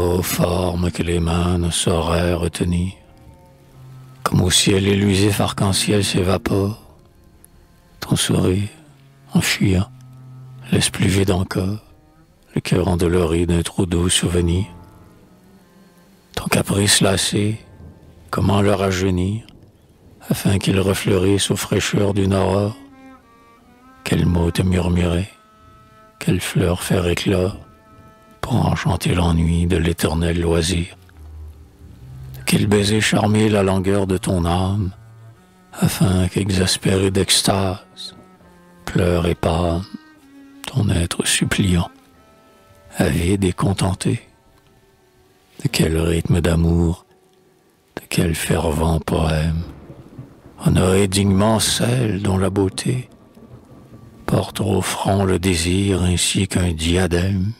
Ô formes que les mains ne sauraient retenir, comme au ciel élusif arc-en-ciel s'évapore, ton sourire, en fuyant, laisse plus vide encore le cœur endolori d'un trop doux souvenir. Ton caprice lassé, comment le rajeunir, afin qu'il refleurisse aux fraîcheurs d'une aurore? Quel mot te murmurer, quelle fleur faire éclore? Pour enchanter l'ennui de l'éternel loisir Quel baiser charmer la langueur de ton âme, afin qu'exaspéré d'extase, pleure et pâme ton être suppliant, avide et contenté. De quel rythme d'amour, de quel fervent poème, honorer dignement celle dont la beauté porte au front le désir ainsi qu'un diadème